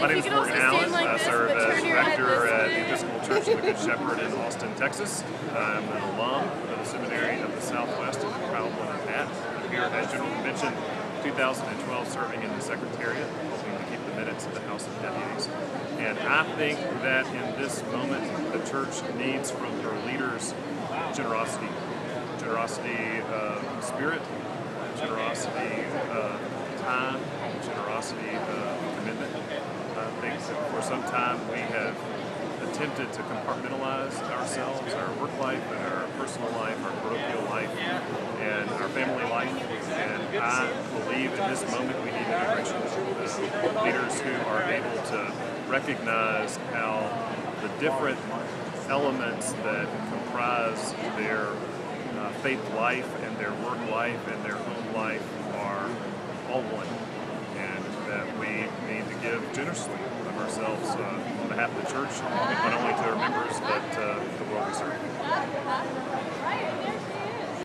My name is Morgan Allen. I serve as rector at the Episcopal Church of the Good Shepherd in Austin, Texas. I'm an alum of the Seminary of the Southwest and proud one of that. I'm here at General Convention 2012 serving in the Secretariat, helping to keep the minutes of the House of Deputies. And I think that in this moment, the church needs from her leaders generosity. Generosity of spirit, generosity of time, generosity of commitment. For some time we have attempted to compartmentalize ourselves, our work life our personal life, our parochial life, and our family life. And I believe in this moment we need integration. Uh, leaders who are able to recognize how the different elements that comprise their uh, faith life and their work life and their home life are all one. And that we need to give generously themselves uh, on behalf of the church, but only to their members.